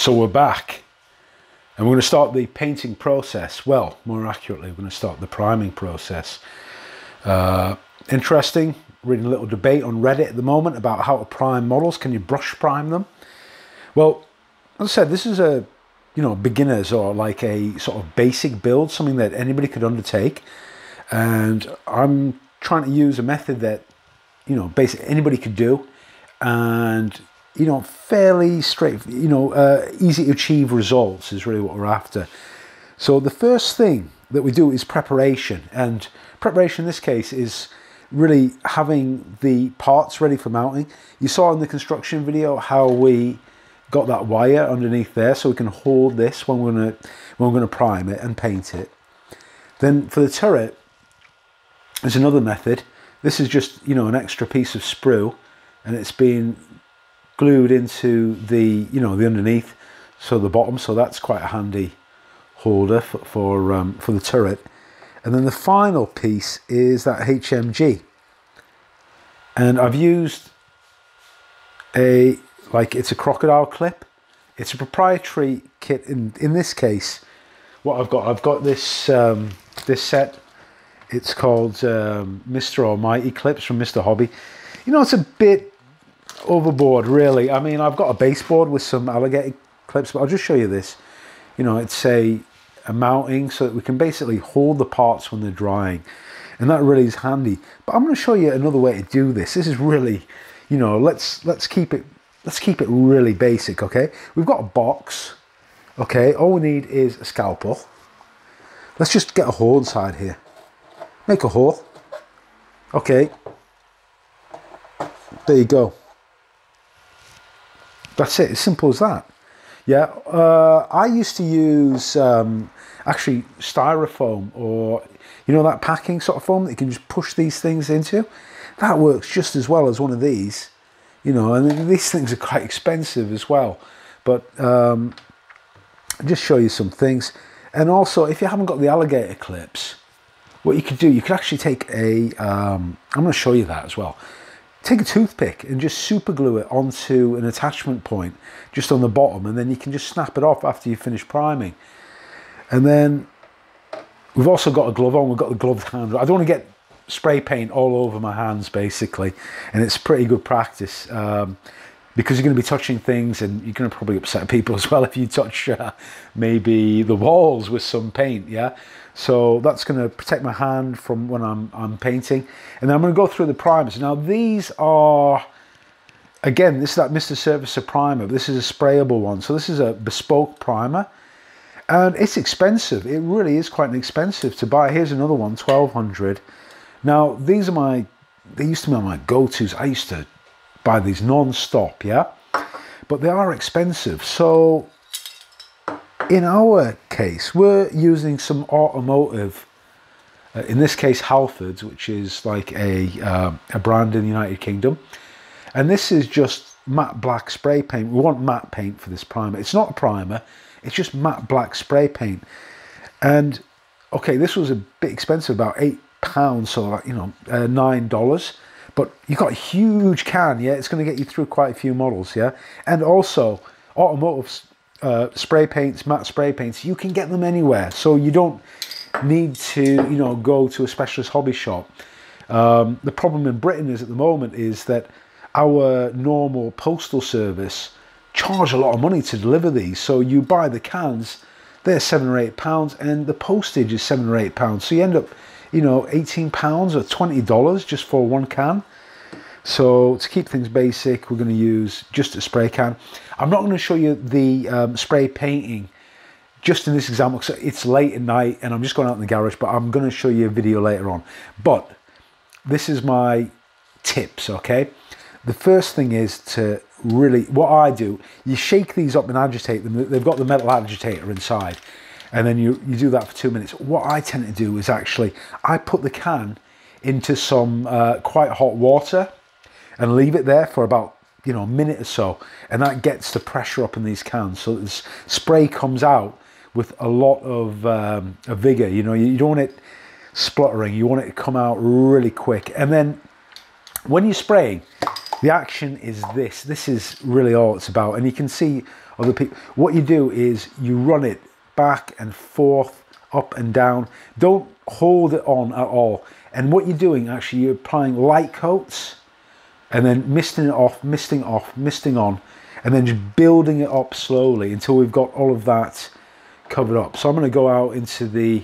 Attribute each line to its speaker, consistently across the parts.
Speaker 1: So we're back and we're going to start the painting process. Well, more accurately, we're going to start the priming process. Uh, interesting, reading a little debate on Reddit at the moment about how to prime models. Can you brush prime them? Well, as I said, this is a you know beginners or like a sort of basic build, something that anybody could undertake. And I'm trying to use a method that you know basically anybody could do, and you know, fairly straight, you know, uh, easy to achieve results is really what we're after. So the first thing that we do is preparation. And preparation in this case is really having the parts ready for mounting. You saw in the construction video how we got that wire underneath there so we can hold this when we're gonna when we're gonna prime it and paint it. Then for the turret, there's another method. This is just, you know, an extra piece of sprue and it's been glued into the you know the underneath so the bottom so that's quite a handy holder for for, um, for the turret and then the final piece is that HMG and I've used a like it's a crocodile clip it's a proprietary kit in in this case what I've got I've got this um, this set it's called um, Mr. Almighty clips from Mr. Hobby you know it's a bit overboard, really. I mean, I've got a baseboard with some alligator clips, but I'll just show you this. You know, it's a, a mounting so that we can basically hold the parts when they're drying. And that really is handy. But I'm going to show you another way to do this. This is really, you know, let's let's keep it let's keep it really basic, okay? We've got a box, okay? All we need is a scalpel. Let's just get a hole inside here. Make a hole. Okay. There you go. That's it, as simple as that. Yeah, uh, I used to use um, actually styrofoam or, you know, that packing sort of foam that you can just push these things into. That works just as well as one of these, you know, and these things are quite expensive as well. But um, just show you some things. And also, if you haven't got the alligator clips, what you could do, you could actually take a. am going to show you that as well take a toothpick and just super glue it onto an attachment point just on the bottom and then you can just snap it off after you finish priming. And then we've also got a glove on, we've got the gloved hand. I don't want to get spray paint all over my hands basically and it's pretty good practice um, because you're going to be touching things and you're going to probably upset people as well if you touch uh, maybe the walls with some paint yeah so that's going to protect my hand from when I'm, I'm painting. And then I'm going to go through the primers. Now these are, again, this is that Mr. Surfacer primer. This is a sprayable one. So this is a bespoke primer. And it's expensive. It really is quite expensive to buy. Here's another one, 1200 Now these are my, they used to be my go-tos. I used to buy these non-stop, yeah? But they are expensive. So in our case, we're using some automotive, uh, in this case Halfords, which is like a, uh, a brand in the United Kingdom. And this is just matte black spray paint. We want matte paint for this primer. It's not a primer, it's just matte black spray paint. And okay, this was a bit expensive, about eight pounds, so like, you know, uh, nine dollars. But you've got a huge can, yeah? It's going to get you through quite a few models, yeah? And also, automotive uh, spray paints, matte spray paints, you can get them anywhere. So you don't need to, you know, go to a specialist hobby shop. Um, the problem in Britain is at the moment is that our normal postal service charge a lot of money to deliver these. So you buy the cans, they're seven or eight pounds, and the postage is seven or eight pounds. So you end up, you know, 18 pounds or $20 just for one can. So to keep things basic, we're going to use just a spray can. I'm not going to show you the um, spray painting just in this example because it's late at night and I'm just going out in the garage, but I'm going to show you a video later on. But this is my tips, okay? The first thing is to really, what I do, you shake these up and agitate them. They've got the metal agitator inside. And then you, you do that for two minutes. What I tend to do is actually, I put the can into some uh, quite hot water and leave it there for about you know a minute or so. And that gets the pressure up in these cans. So this spray comes out with a lot of, um, of vigor. You know you don't want it spluttering. You want it to come out really quick. And then when you're spraying the action is this. This is really all it's about. And you can see other people. What you do is you run it back and forth, up and down. Don't hold it on at all. And what you're doing actually, you're applying light coats and then misting it off, misting off, misting on, and then just building it up slowly until we've got all of that covered up. So I'm going to go out into the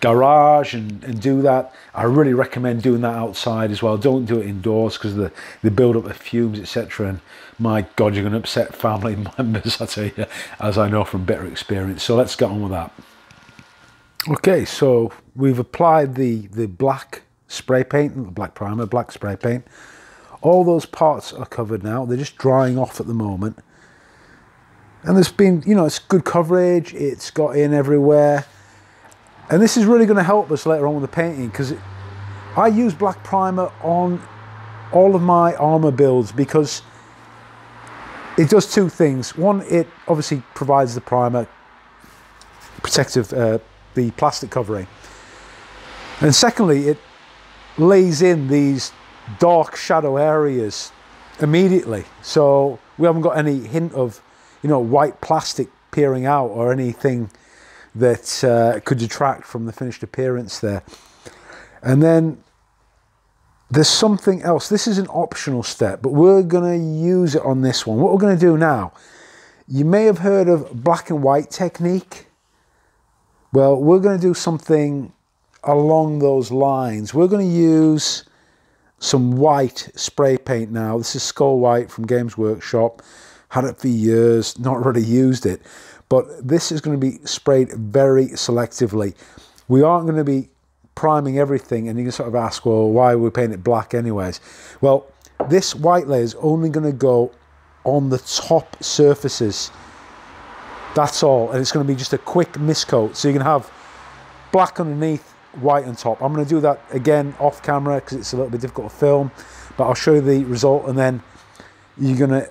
Speaker 1: garage and, and do that. I really recommend doing that outside as well. Don't do it indoors because the, the build up of fumes, etc. And my God, you're going to upset family members, I tell you, as I know from bitter experience. So let's get on with that. Okay, so we've applied the, the black spray paint, the black primer, black spray paint. All those parts are covered now. They're just drying off at the moment. And there's been, you know, it's good coverage. It's got in everywhere. And this is really going to help us later on with the painting because I use black primer on all of my armor builds because it does two things. One, it obviously provides the primer, protective, uh, the plastic covering. And secondly, it lays in these dark shadow areas immediately. So we haven't got any hint of, you know, white plastic peering out or anything that uh, could detract from the finished appearance there. And then there's something else. This is an optional step, but we're going to use it on this one. What we're going to do now, you may have heard of black and white technique. Well, we're going to do something along those lines. We're going to use some white spray paint now. This is Skull White from Games Workshop. Had it for years, not really used it. But this is going to be sprayed very selectively. We aren't going to be priming everything and you can sort of ask, well, why are we painting it black anyways? Well, this white layer is only going to go on the top surfaces. That's all. And it's going to be just a quick mist coat. So you can have black underneath, white on top. I'm going to do that again off camera because it's a little bit difficult to film. But I'll show you the result and then you're going to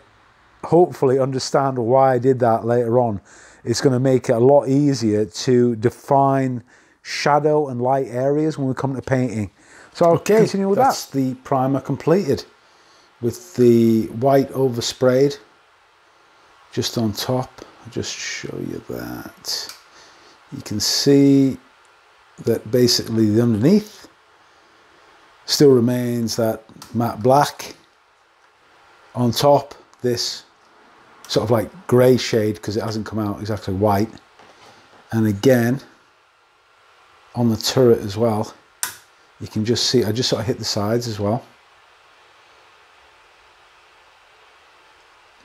Speaker 1: hopefully understand why I did that later on it's going to make it a lot easier to define shadow and light areas when we come to painting. So I'll okay, continue with that's that. the primer completed with the white oversprayed just on top. I'll just show you that. You can see that basically the underneath still remains that matte black. On top, this sort of like grey shade because it hasn't come out exactly white. And again, on the turret as well, you can just see, I just sort of hit the sides as well.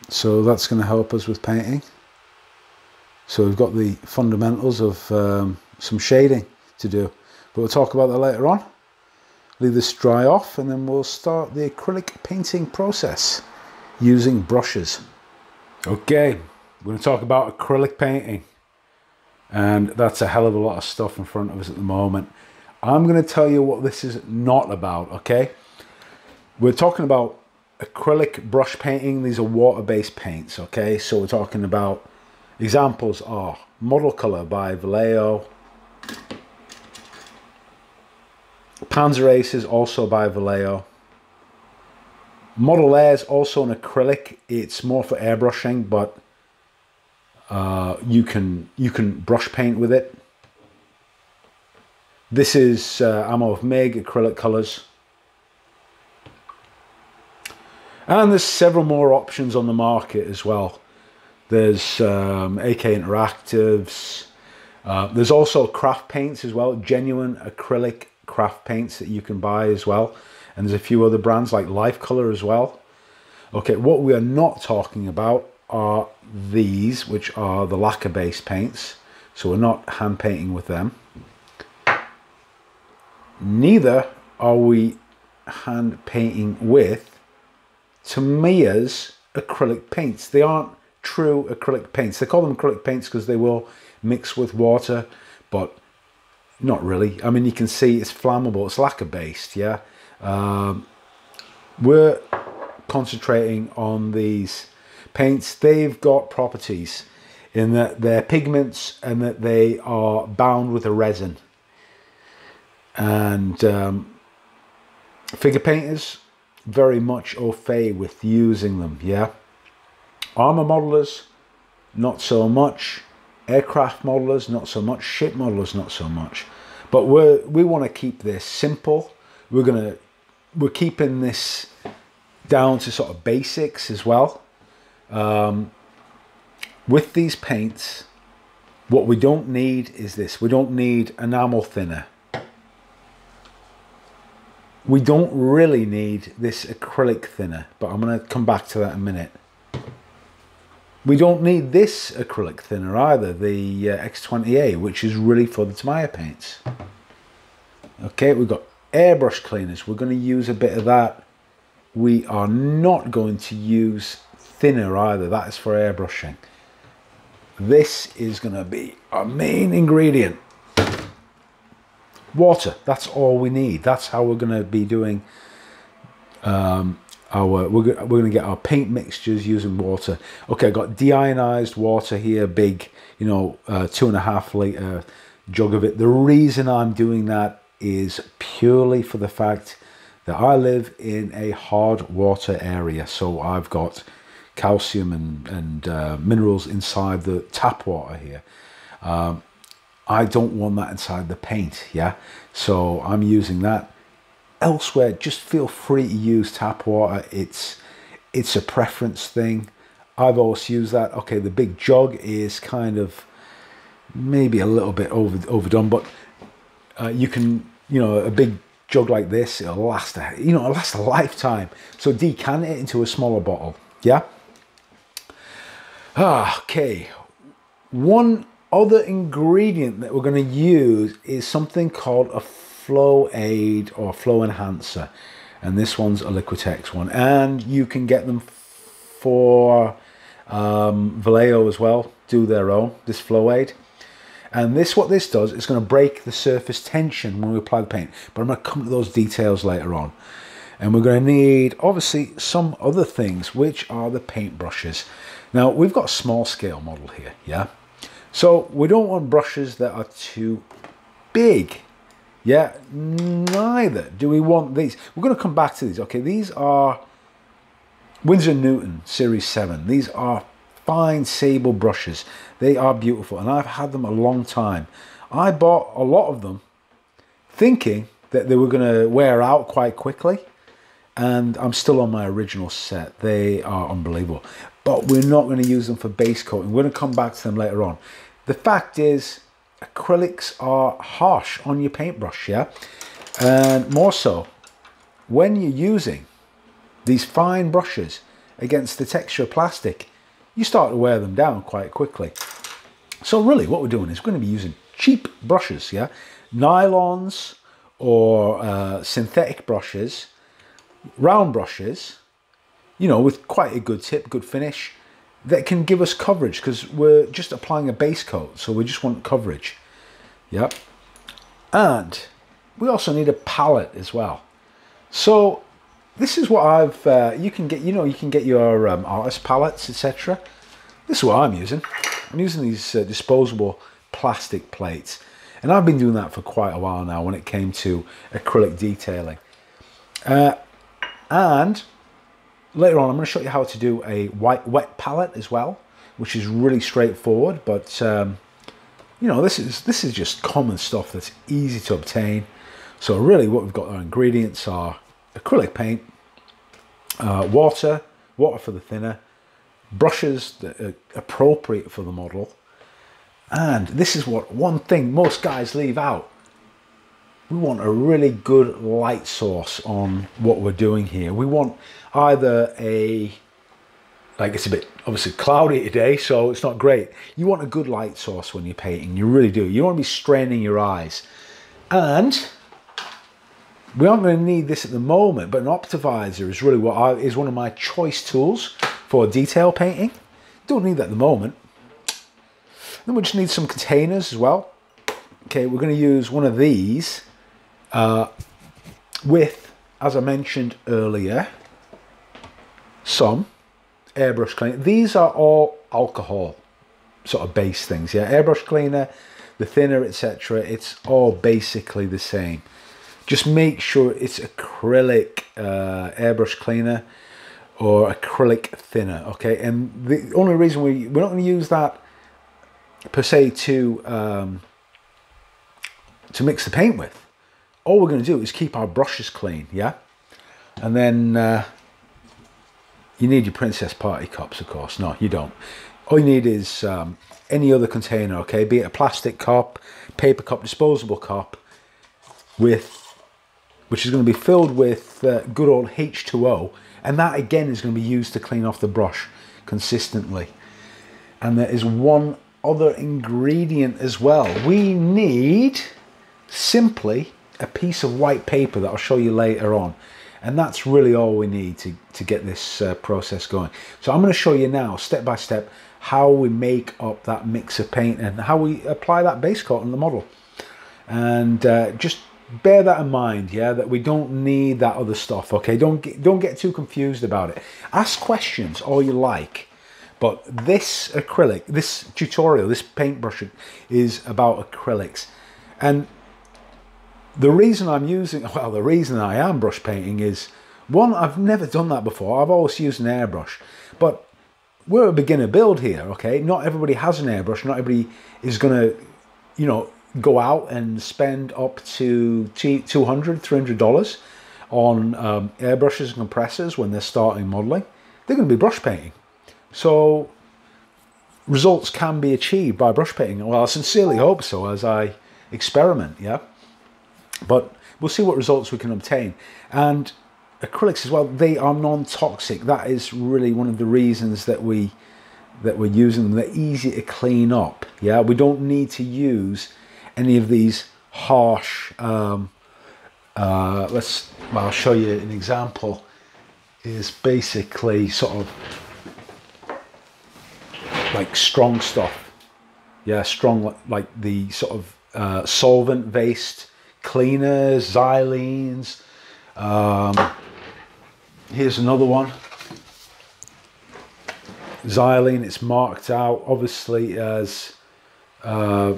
Speaker 1: So that's going to help us with painting. So we've got the fundamentals of um, some shading to do. But we'll talk about that later on. Leave this dry off and then we'll start the acrylic painting process using brushes. Okay, we're going to talk about acrylic painting. And that's a hell of a lot of stuff in front of us at the moment. I'm going to tell you what this is not about, okay? We're talking about acrylic brush painting. These are water-based paints, okay? So we're talking about examples are Model Color by Vallejo. Panzer Aces also by Vallejo. Model Air is also an acrylic. It's more for airbrushing, but uh, you can you can brush paint with it. This is uh, Ammo of MIG acrylic colors. And there's several more options on the market as well. There's um, AK Interactives. Uh, there's also craft paints as well, genuine acrylic craft paints that you can buy as well and there's a few other brands like Life Color as well. Okay, what we are not talking about are these, which are the lacquer based paints. So we're not hand painting with them. Neither are we hand painting with Tamiya's acrylic paints. They aren't true acrylic paints. They call them acrylic paints because they will mix with water, but not really. I mean, you can see it's flammable. It's lacquer based, yeah. Um, we're concentrating on these paints. They've got properties in that they're pigments and that they are bound with a resin. And um, figure painters, very much au fait with using them, yeah. Armor modelers, not so much. Aircraft modelers, not so much. Ship modelers, not so much. But we we want to keep this simple. We're gonna we're keeping this down to sort of basics as well. Um, with these paints, what we don't need is this. We don't need enamel thinner. We don't really need this acrylic thinner, but I'm going to come back to that in a minute. We don't need this acrylic thinner either, the uh, X20A, which is really for the Tamiya paints. Okay, we've got airbrush cleaners. We're going to use a bit of that. We are not going to use thinner either. That is for airbrushing. This is going to be our main ingredient. Water, that's all we need. That's how we're going to be doing um, our, we're, we're going to get our paint mixtures using water. Okay, I've got deionized water here, big, you know, uh, two and a half litre jug of it. The reason I'm doing that is purely for the fact that I live in a hard water area. So I've got calcium and, and uh, minerals inside the tap water here. Um, I don't want that inside the paint, yeah? So I'm using that. Elsewhere, just feel free to use tap water. It's, it's a preference thing. I've always used that. Okay, the big jug is kind of maybe a little bit over, overdone, but uh, you can, you know, a big jug like this, it'll last, a, you know, it'll last a lifetime. So decant it into a smaller bottle, yeah? Ah, okay, one other ingredient that we're going to use is something called a flow aid or flow enhancer. And this one's a Liquitex one. And you can get them for um, Vallejo as well, do their own, this flow aid. And this, what this does, is going to break the surface tension when we apply the paint. But I'm going to come to those details later on. And we're going to need, obviously, some other things, which are the paint brushes. Now, we've got a small scale model here, yeah? So we don't want brushes that are too big. Yeah, neither do we want these. We're going to come back to these. Okay, these are Winsor Newton Series 7. These are fine sable brushes. They are beautiful and I've had them a long time. I bought a lot of them thinking that they were going to wear out quite quickly and I'm still on my original set. They are unbelievable. But we're not going to use them for base coating. We're going to come back to them later on. The fact is, acrylics are harsh on your paintbrush, yeah? And more so, when you're using these fine brushes against the texture of plastic, you start to wear them down quite quickly. So really what we're doing is we're going to be using cheap brushes, yeah? Nylons or uh, synthetic brushes round brushes, you know, with quite a good tip, good finish, that can give us coverage because we're just applying a base coat. So we just want coverage. Yep. And we also need a palette as well. So this is what I've, uh, you can get, you know, you can get your um, artist palettes, etc. This is what I'm using. I'm using these uh, disposable plastic plates. And I've been doing that for quite a while now when it came to acrylic detailing. Uh, and later on, I'm going to show you how to do a white wet palette as well, which is really straightforward. But um, you know, this is this is just common stuff that's easy to obtain. So really, what we've got our ingredients are acrylic paint, uh, water, water for the thinner, brushes that are appropriate for the model, and this is what one thing most guys leave out we want a really good light source on what we're doing here. We want either a, like it's a bit obviously cloudy today, so it's not great. You want a good light source when you're painting, you really do. You don't want to be straining your eyes. And we aren't going to need this at the moment, but an Optivisor is really what I, is one of my choice tools for detail painting. Don't need that at the moment. Then we just need some containers as well. Okay, we're going to use one of these uh, with, as I mentioned earlier, some airbrush cleaner. These are all alcohol sort of base things. Yeah, airbrush cleaner, the thinner, etc. It's all basically the same. Just make sure it's acrylic uh, airbrush cleaner. or acrylic thinner, okay? And the only reason we, we're not going to use that per se to, um, to mix the paint with. All we're going to do is keep our brushes clean, yeah? And then uh, you need your Princess Party cups, of course. No, you don't. All you need is um, any other container, okay? Be it a plastic cup, paper cup, disposable cup, with which is going to be filled with uh, good old H2O. And that again is going to be used to clean off the brush consistently. And there is one other ingredient as well. We need simply a piece of white paper that I'll show you later on. And that's really all we need to, to get this uh, process going. So I'm going to show you now, step by step, how we make up that mix of paint and how we apply that base coat on the model. And uh, just bear that in mind, yeah, that we don't need that other stuff, okay? Don't get, don't get too confused about it. Ask questions all you like, but this acrylic, this tutorial, this paintbrush is about acrylics. And the reason I'm using, well, the reason I am brush painting is, one, I've never done that before. I've always used an airbrush, but we're a beginner build here, okay? Not everybody has an airbrush. Not everybody is going to, you know, go out and spend up to $200, $300 on um, airbrushes and compressors when they're starting modeling. They're going to be brush painting. So results can be achieved by brush painting. Well, I sincerely hope so as I experiment, yeah? But we'll see what results we can obtain. And acrylics as well, they are non-toxic. That is really one of the reasons that we that we're using them. They're easy to clean up. Yeah, we don't need to use any of these harsh. Um, uh, let's. Well, I'll show you an example. Is basically sort of like strong stuff. Yeah, strong like the sort of uh, solvent-based cleaners, xylenes. Um, Here's another one. Xylene, it's marked out obviously as uh,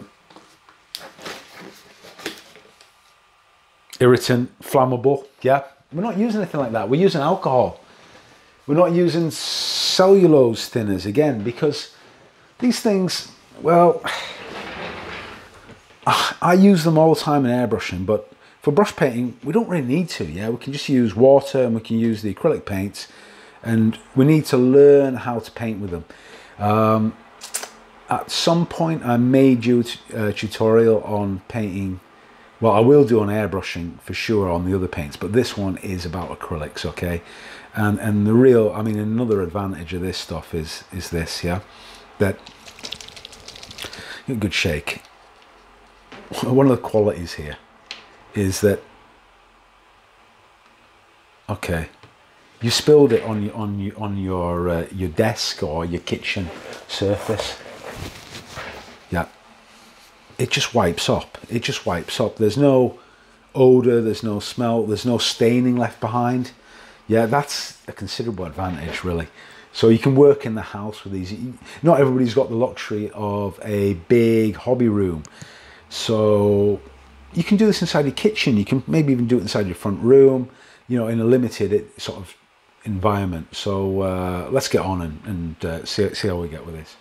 Speaker 1: irritant, flammable. Yeah, we're not using anything like that. We're using alcohol. We're not using cellulose thinners again because these things, well, I use them all the time in airbrushing, but for brush painting, we don't really need to, yeah? We can just use water and we can use the acrylic paints and we need to learn how to paint with them. Um, at some point I may do a tutorial on painting, well I will do on airbrushing for sure on the other paints, but this one is about acrylics, okay? And, and the real, I mean another advantage of this stuff is, is this, yeah? That, good shake. One of the qualities here is that okay you spilled it on your on your on your uh, your desk or your kitchen surface it just wipes up it just wipes up there's no odor there's no smell there's no staining left behind yeah that's a considerable advantage really so you can work in the house with these not everybody's got the luxury of a big hobby room so you can do this inside your kitchen. You can maybe even do it inside your front room, you know, in a limited sort of environment. So uh, let's get on and, and uh, see, see how we get with this.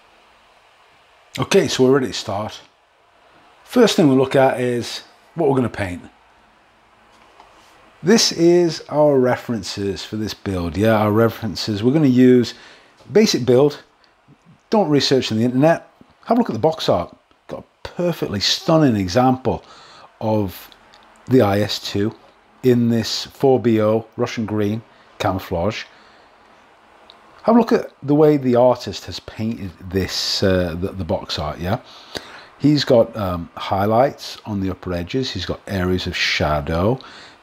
Speaker 1: Okay, so we're ready to start. First thing we'll look at is what we're going to paint. This is our references for this build. Yeah, our references. We're going to use basic build. Don't research on the internet. Have a look at the box art. Got a perfectly stunning example of the IS-2 in this 4BO Russian green camouflage. Have a look at the way the artist has painted this, uh, the, the, box art, yeah? He's got um, highlights on the upper edges. He's got areas of shadow.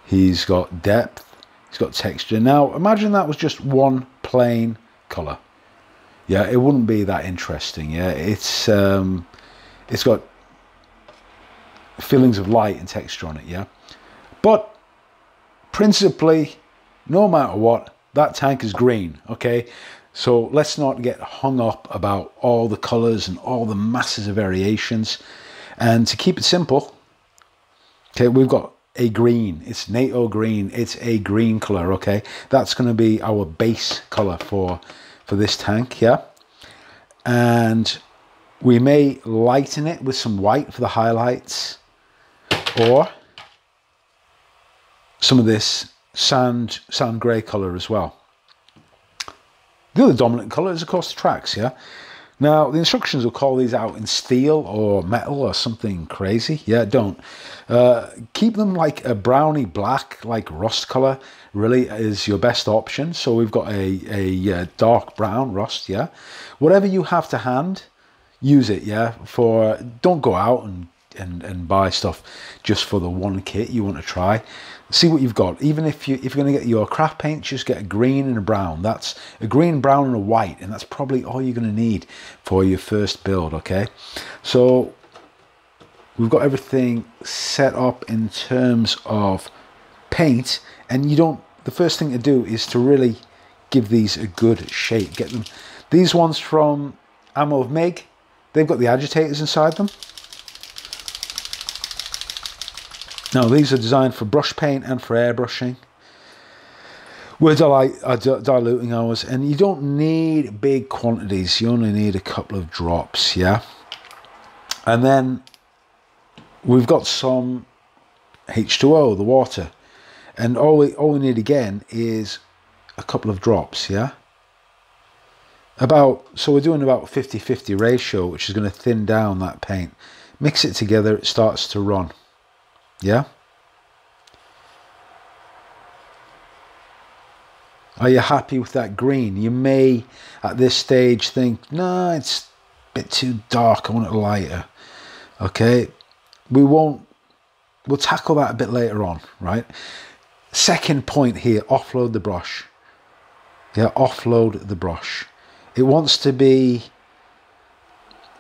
Speaker 1: He's got depth. He's got texture. Now, imagine that was just one plain colour. Yeah, it wouldn't be that interesting, yeah? It's, um, it's got feelings of light and texture on it, yeah? But principally, no matter what, that tank is green, okay? So let's not get hung up about all the colors and all the masses of variations. And to keep it simple, okay, we've got a green. It's NATO green. It's a green color. Okay, that's going to be our base color for for this tank. Yeah, and we may lighten it with some white for the highlights, or some of this sand sand grey color as well. The other dominant color is of course the tracks. Yeah. Now, the instructions will call these out in steel or metal or something crazy. Yeah, don't. Uh, keep them like a browny black, like rust color, really is your best option. So we've got a, a, a uh, dark brown rust, yeah. Whatever you have to hand, use it, yeah. For Don't go out and and, and buy stuff just for the one kit you want to try. See what you've got. Even if you if you're going to get your craft paint, just get a green and a brown. That's a green, brown, and a white, and that's probably all you're going to need for your first build. Okay, so we've got everything set up in terms of paint, and you don't. The first thing to do is to really give these a good shape. Get them. These ones from Ammo of Mig, they've got the agitators inside them. Now these are designed for brush paint and for airbrushing. We're diluting ours and you don't need big quantities. You only need a couple of drops, yeah? And then we've got some H2O, the water. And all we, all we need again is a couple of drops, yeah? About, so we're doing about 50-50 ratio, which is going to thin down that paint. Mix it together, it starts to run. Yeah? Are you happy with that green? You may, at this stage, think, no, it's a bit too dark. I want it lighter. Okay? We won't, we'll tackle that a bit later on, right? Second point here, offload the brush. Yeah, offload the brush. It wants to be,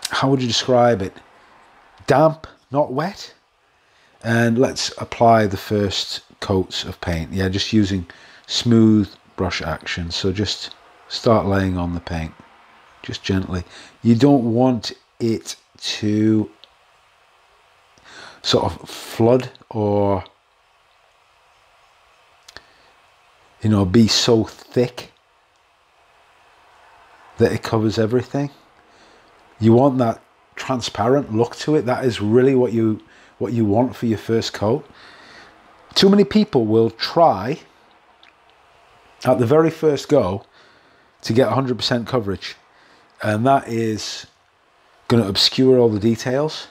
Speaker 1: how would you describe it? Damp, not wet and let's apply the first coats of paint. Yeah just using smooth brush action. So just start laying on the paint just gently. You don't want it to sort of flood or you know be so thick that it covers everything. You want that transparent look to it. That is really what you what you want for your first coat. Too many people will try at the very first go to get 100% coverage, and that is going to obscure all the details.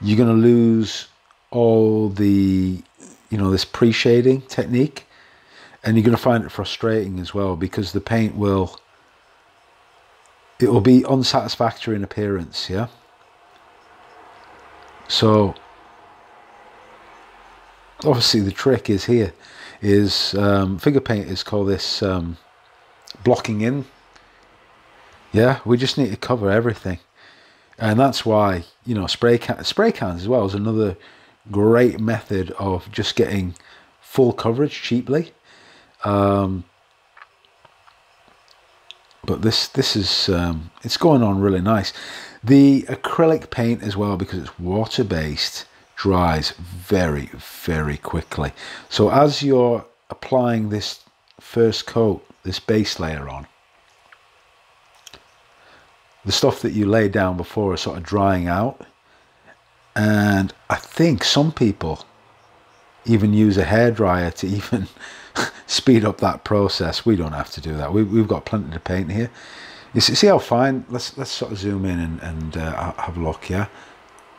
Speaker 1: You're going to lose all the, you know, this pre shading technique, and you're going to find it frustrating as well because the paint will. It will be unsatisfactory in appearance, yeah. So obviously the trick is here is um, figure painters call this um, blocking in. Yeah we just need to cover everything. And that's why you know spray can spray cans as well is another great method of just getting full coverage cheaply. Um, but this this is um, it's going on really nice. The acrylic paint as well because it's water based dries very, very quickly. So as you're applying this first coat, this base layer on, the stuff that you lay down before is sort of drying out. And I think some people even use a hairdryer to even speed up that process. We don't have to do that. We, have got plenty to paint here. You see, see, how fine? Let's let's sort of zoom in and, and uh, have a look. Yeah,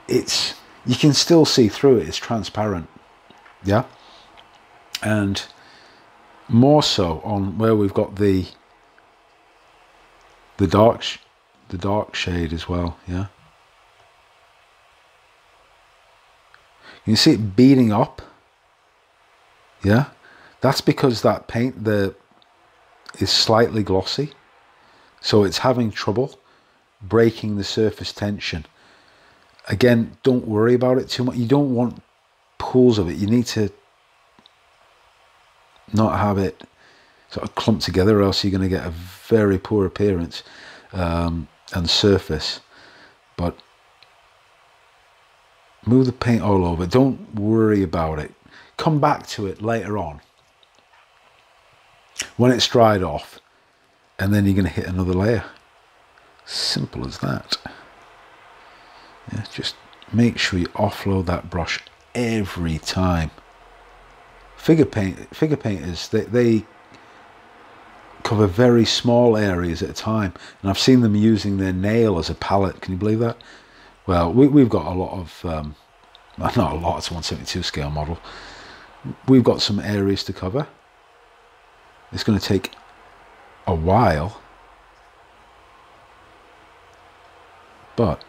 Speaker 1: it's you can still see through it. It's transparent. Yeah. And more so on where we've got the the dark the dark shade as well. Yeah. You see it beating up. Yeah. That's because that paint the is slightly glossy. So it's having trouble breaking the surface tension again, don't worry about it too much. You don't want pools of it. You need to not have it sort of clumped together, or else you're going to get a very poor appearance um, and surface. But move the paint all over. Don't worry about it. come back to it later on when it's dried off and then you're going to hit another layer. Simple as that. Yeah, just make sure you offload that brush every time. Figure paint figure painters they, they cover very small areas at a time and I've seen them using their nail as a palette. Can you believe that? Well, we, have got a lot of um, not a lot, it's a 172 scale model. We've got some areas to cover. It's going to take a while, but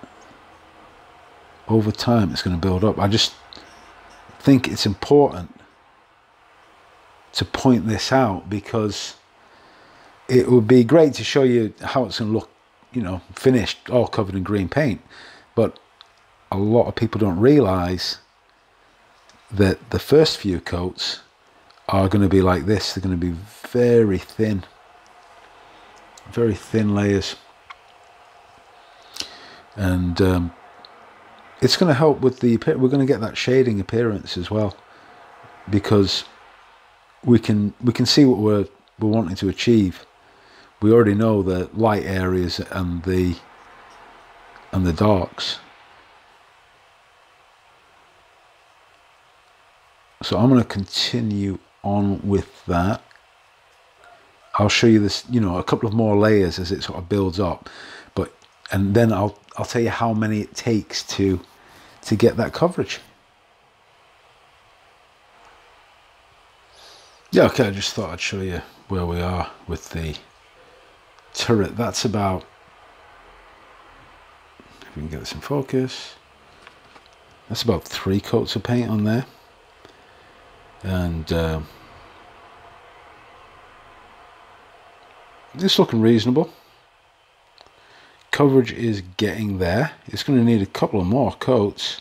Speaker 1: over time it's going to build up. I just think it's important to point this out because it would be great to show you how it's going to look, you know, finished, all covered in green paint. But a lot of people don't realize that the first few coats are going to be like this. They're going to be very thin, very thin layers. And um, it's going to help with the, we're going to get that shading appearance as well because we can we can see what we're we're wanting to achieve. We already know the light areas and the and the darks. So I'm going to continue on with that. I'll show you this, you know, a couple of more layers as it sort of builds up, but and then I'll I'll tell you how many it takes to to get that coverage. Yeah, okay, I just thought I'd show you where we are with the turret. That's about, if we can get this in focus, that's about three coats of paint on there. And uh, it's looking reasonable. Coverage is getting there. It's going to need a couple of more coats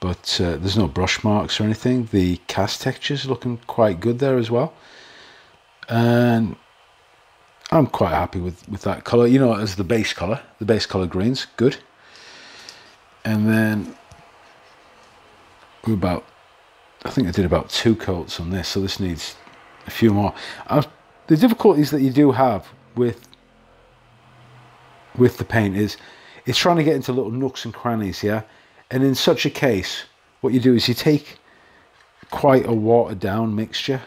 Speaker 1: but uh, there's no brush marks or anything. The cast texture is looking quite good there as well. And I'm quite happy with, with that colour. You know, as the base colour, the base colour green's good. And then about, I think I did about two coats on this, so this needs a few more. The difficulties that you do have with with the paint is it's trying to get into little nooks and crannies, yeah? And in such a case, what you do is you take quite a watered down mixture,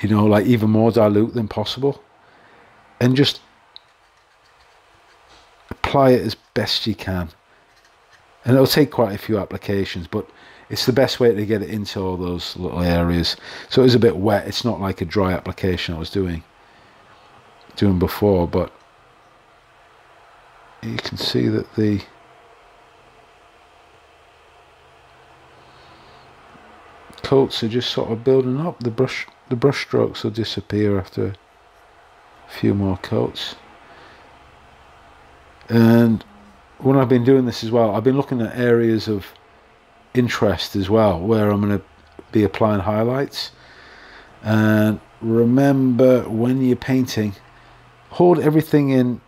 Speaker 1: you know, like even more dilute than possible, and just apply it as best you can. And it'll take quite a few applications, but it's the best way to get it into all those little areas. So it is a bit wet. It's not like a dry application I was doing doing before, but you can see that the coats are just sort of building up. The brush the brush strokes will disappear after a few more coats. And when I've been doing this as well, I've been looking at areas of interest as well, where I'm going to be applying highlights. And remember when you're painting, hold everything in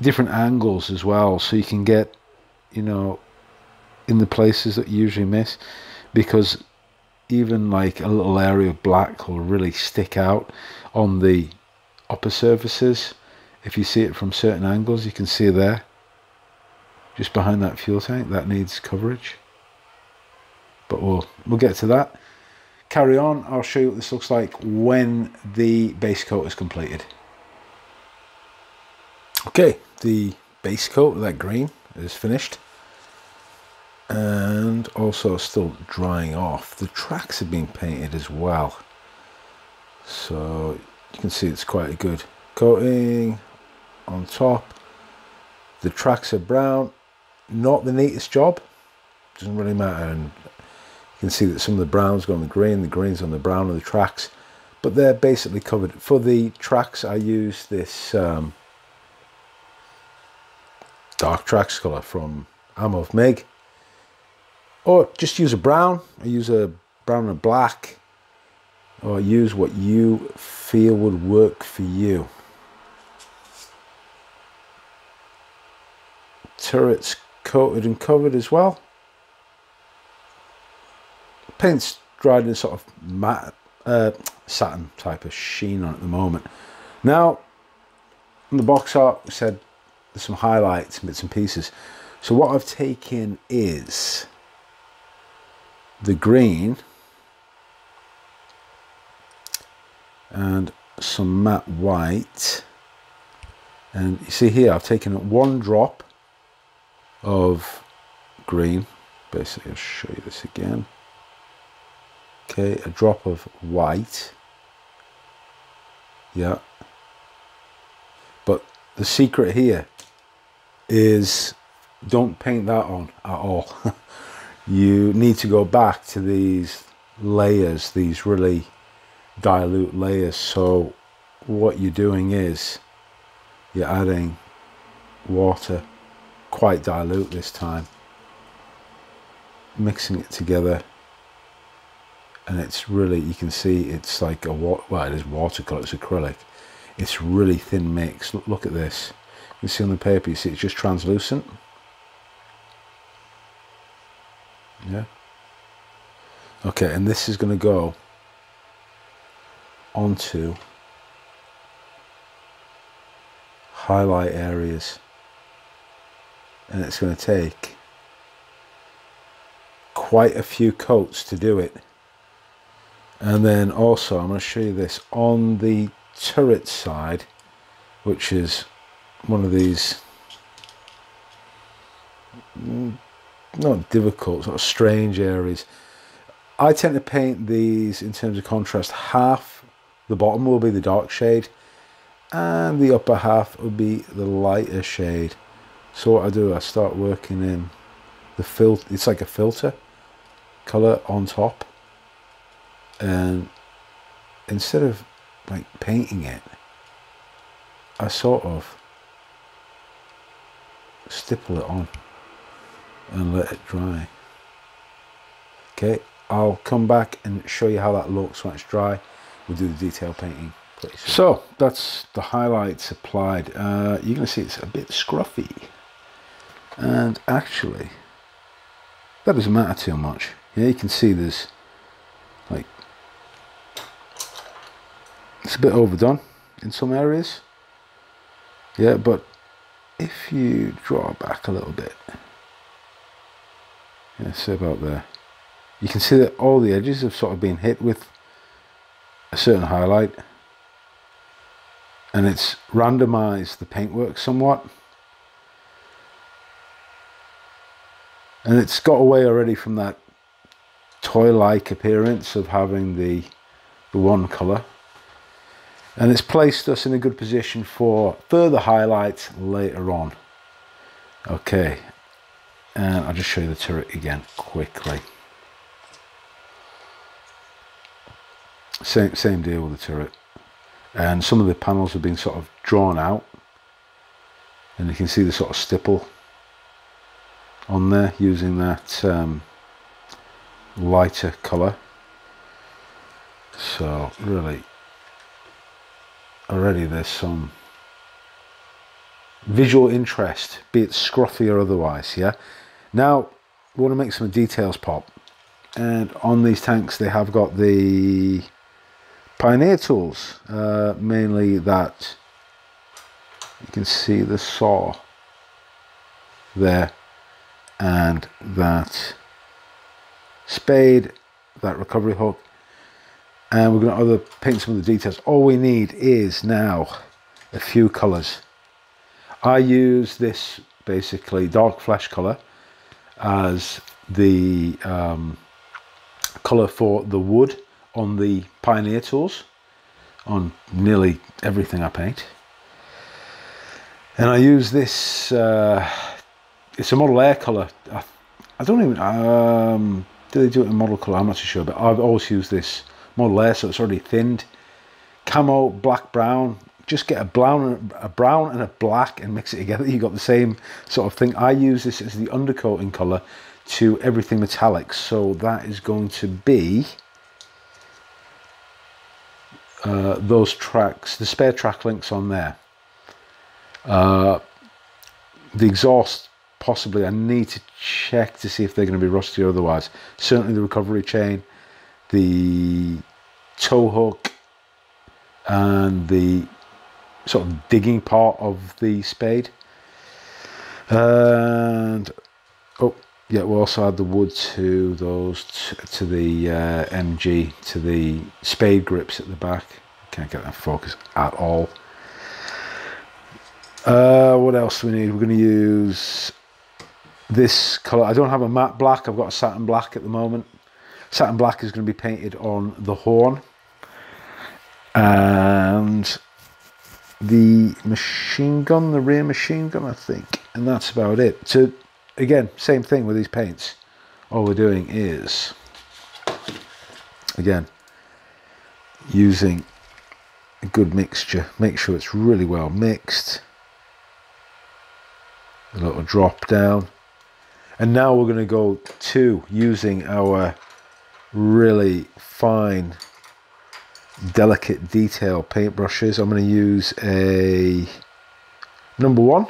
Speaker 1: different angles as well, so you can get, you know, in the places that you usually miss, because even like a little area of black will really stick out on the upper surfaces. If you see it from certain angles you can see there just behind that fuel tank that needs coverage. But we'll we'll get to that. Carry on. I'll show you what this looks like when the base coat is completed okay the base coat of that green is finished and also still drying off. The tracks have been painted as well. So you can see it's quite a good coating on top. The tracks are brown, not the neatest job, doesn't really matter. And you can see that some of the brown's go on the green, the green's on the brown of the tracks, but they're basically covered. For the tracks, I use this um, dark tracks color from Ammo of Mig. Or just use a brown or use a brown and black or use what you feel would work for you. Turrets coated and covered as well. Paint's dried in sort of matte, uh, satin type of sheen on at the moment. Now, on the box art, said some highlights, bits and pieces. So what I've taken is the green and some matte white. And you see here I've taken one drop of green. Basically I'll show you this again. Okay a drop of white. Yeah. But the secret here is don't paint that on at all. You need to go back to these layers these really dilute layers. So what you're doing is you're adding water quite dilute this time mixing it together and it's really you can see it's like a what well it is watercolor it's acrylic. It's really thin mix. Look, look at this you see on the paper you see. It's just translucent. Yeah. Okay and this is going to go onto highlight areas. And it's going to take quite a few coats to do it. And then also I'm going to show you this on the turret side which is one of these mm, not difficult sort of strange areas. I tend to paint these in terms of contrast. Half the bottom will be the dark shade and the upper half will be the lighter shade. So what I do I start working in the filter it's like a filter color on top and instead of like painting it I sort of stipple it on and let it dry okay I'll come back and show you how that looks when it's dry we'll do the detail painting so that's the highlights applied. Uh, you're going to see it's a bit scruffy. And actually, that doesn't matter too much. Yeah, you can see there's like, it's a bit overdone in some areas. Yeah, but if you draw back a little bit, yeah, say about there, you can see that all the edges have sort of been hit with a certain highlight and it's randomized the paintwork somewhat. And it's got away already from that toy-like appearance of having the the one color and it's placed us in a good position for further highlights later on. Okay. And I'll just show you the turret again quickly. Same same deal with the turret. And some of the panels have been sort of drawn out. And you can see the sort of stipple on there using that um, lighter colour so really already there's some visual interest be it scruffy or otherwise yeah? Now we want to make some details pop. And on these tanks they have got the Pioneer tools, uh, mainly that you can see the saw there and that spade, that recovery hook and we're going to other paint some of the details. All we need is now a few colours. I use this basically dark flesh colour as the um, colour for the wood on the Pioneer tools on nearly everything I paint. And I use this, uh, it's a model air colour. I, I don't even, um, do they do it in model colour? I'm not too sure, but I've always used this model air, so it's already thinned. Camo, black, brown, just get a brown, a brown and a black and mix it together. You've got the same sort of thing. I use this as the undercoating colour to everything metallic. So that is going to be uh, those tracks, the spare track links on there. Uh, the exhaust possibly. I need to check to see if they're going to be rusty or otherwise. Certainly the recovery chain, the tow hook, and the sort of digging part of the spade. And oh yeah, we also add the wood to those to the uh, MG to the spade grips at the back. Can't get that focus at all. Uh, what else do we need? We're going to use this colour. I don't have a matte black. I've got a satin black at the moment. Satin black is going to be painted on the horn. And the machine gun, the rear machine gun, I think. And that's about it. So, again, same thing with these paints. All we're doing is, again, using a good mixture. Make sure it's really well mixed. A little drop down. And now we're going to go to using our really fine, delicate detail paintbrushes. I'm going to use a number one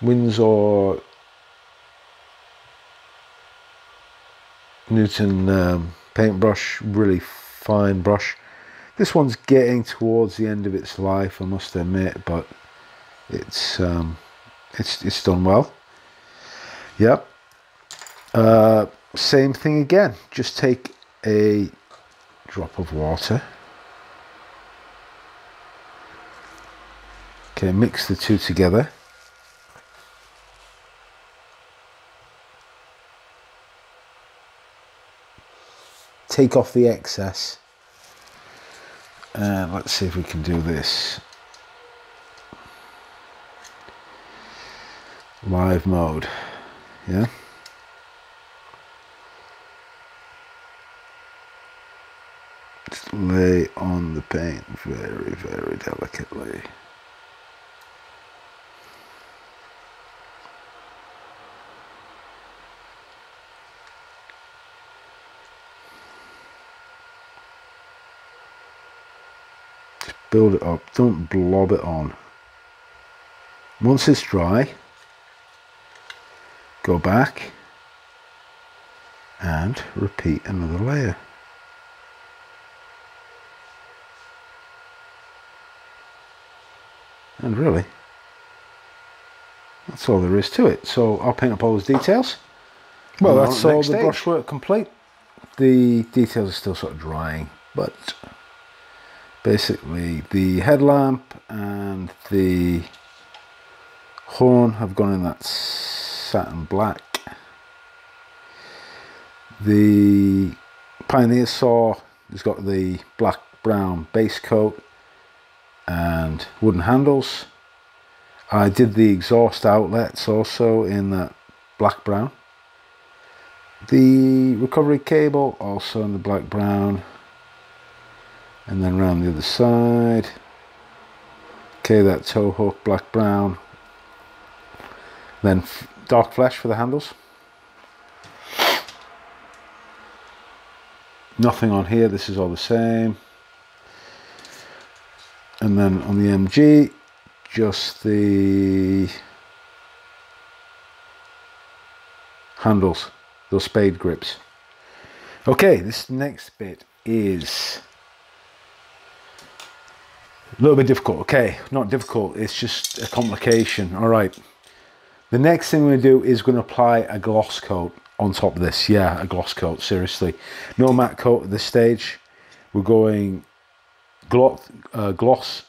Speaker 1: Winsor Newton um, paintbrush, really fine brush. This one's getting towards the end of its life, I must admit, but it's um, it's it's done well. Yep. Uh, same thing again. Just take a drop of water. Okay, mix the two together. Take off the excess. And let's see if we can do this. Live mode. Yeah. Just lay on the paint very, very delicately. Just build it up, don't blob it on. Once it's dry, go back and repeat another layer. And really, that's all there is to it. So I'll paint up all those details. Well, that's all the stage. brushwork complete. The details are still sort of drying, but basically the headlamp and the horn have gone in that satin black. The Pioneer saw has got the black brown base coat and wooden handles. I did the exhaust outlets also in that black brown. The recovery cable also in the black brown and then around the other side. Okay, that tow hook black brown. Then dark flesh for the handles. Nothing on here, this is all the same. And then on the MG, just the handles, those spade grips. Okay, this next bit is a little bit difficult. Okay, not difficult, it's just a complication. All right. The next thing we're to do is we're going to apply a gloss coat on top of this. Yeah, a gloss coat, seriously. No matte coat at this stage. We're going gloss, uh, gloss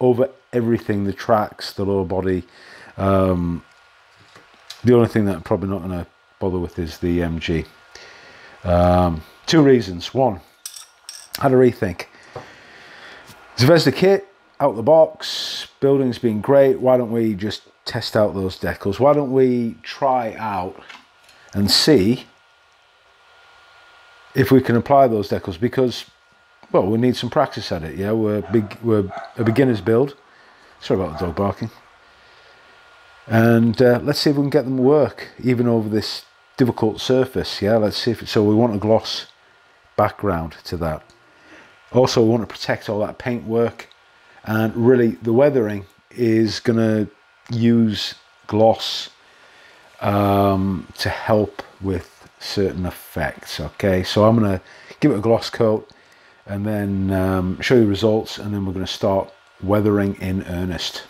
Speaker 1: over everything, the tracks, the lower body. Um, the only thing that I'm probably not going to bother with is the MG. Um, two reasons. One, I had a rethink. Zvezda kit, out the box, building's been great. Why don't we just test out those decals. Why don't we try out and see if we can apply those decals because well we need some practice at it yeah? We're big we're a beginner's build. Sorry about the dog barking. And uh, let's see if we can get them to work even over this difficult surface yeah? Let's see if it, so we want a gloss background to that. Also we want to protect all that paint work and really the weathering is going to use gloss um, to help with certain effects. Okay, so I'm going to give it a gloss coat and then um, show you results and then we're going to start weathering in earnest.